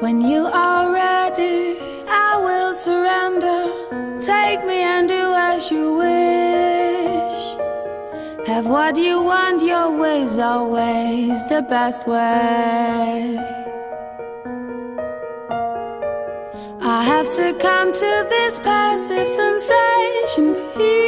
When you are ready, I will surrender. Take me and do as you wish. Have what you want, your way's always the best way. I have succumbed to this passive sensation.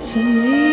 to me.